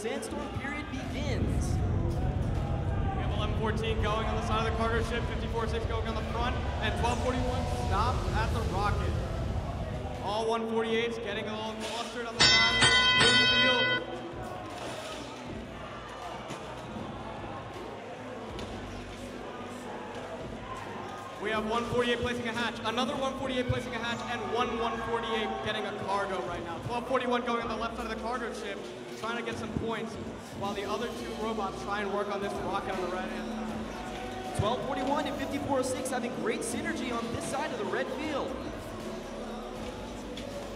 sandstorm period begins. We have 1114 going on the side of the cargo ship, 546 going on the front, and 1241 stop at the rocket. All 148s getting a little clustered on the side of the field. We have 148 placing a hatch, another 148 placing a hatch, and one 148 getting a cargo right now. 1241 going on the left side of the cargo ship, trying to get some points, while the other two robots try and work on this rocket on the right hand side. 1241 and 5406 having great synergy on this side of the red field.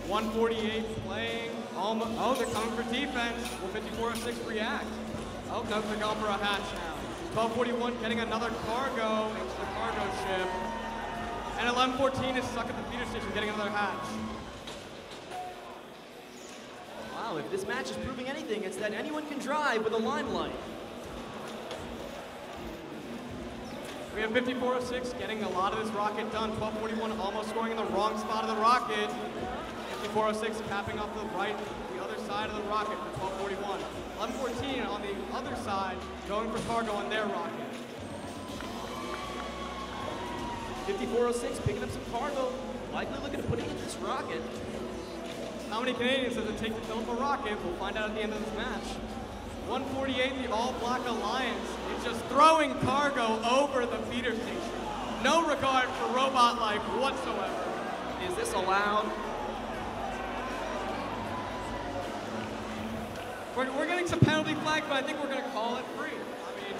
148 playing almost. Oh, they're coming for defense. Will 5406 react? Oh, no, they're going for a hatch now. 1241 getting another cargo into the cargo ship. And 1114 is stuck at the feeder station getting another hatch. This match is proving anything, it's that anyone can drive with a limelight. We have 5406 getting a lot of this rocket done. 1241 almost scoring in the wrong spot of the rocket. 5406 capping off the right, the other side of the rocket for 1241. 1114 on the other side going for cargo on their rocket. 5406 picking up some cargo, likely looking to put it in this rocket. How many Canadians does it take to fill up a rocket? We'll find out at the end of this match. 148, the All Black Alliance, is just throwing cargo over the feeder station. No regard for robot life whatsoever. Is this allowed? We're, we're getting some penalty flags, but I think we're going to call it free. I mean,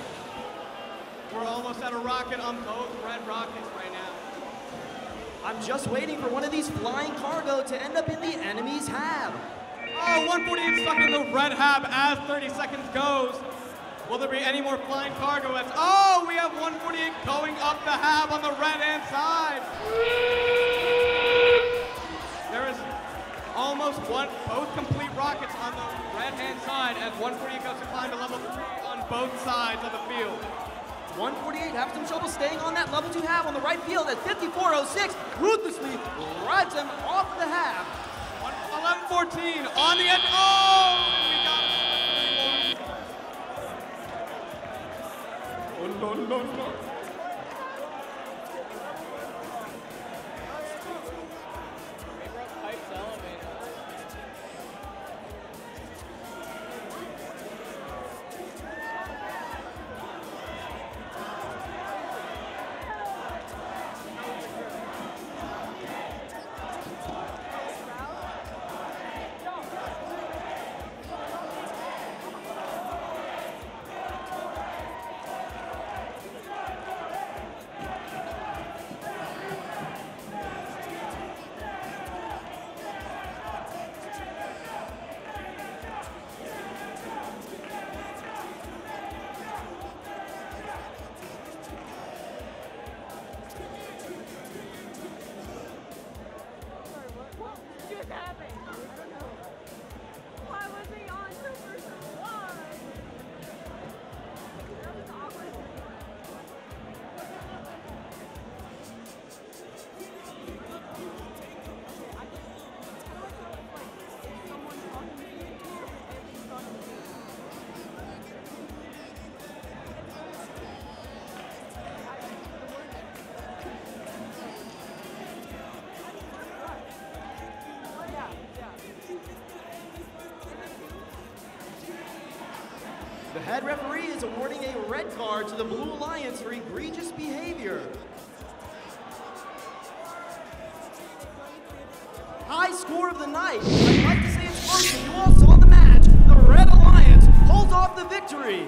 we're almost at a rocket on both red rockets right now. I'm just waiting for one of these flying cargo to end up in the enemy's hab. Oh, 148 stuck in the red hab as 30 seconds goes. Will there be any more flying cargo? As, oh, we have 148 going up the hab on the red-hand side. There is almost one, both complete rockets on the red-hand side as 148 goes to climb to level three on both sides of the field. 148 having some trouble staying on that level 2 hab on the right field at 5406 ruthlessly rides him off the half. 11-14 on the edge. Oh, we got it. Oh, no, no, no. Head referee is awarding a red card to the Blue Alliance for egregious behavior. High score of the night. I'd like to say it's first, and you all saw the match. The Red Alliance holds off the victory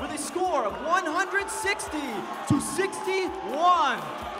with a score of 160 to 61.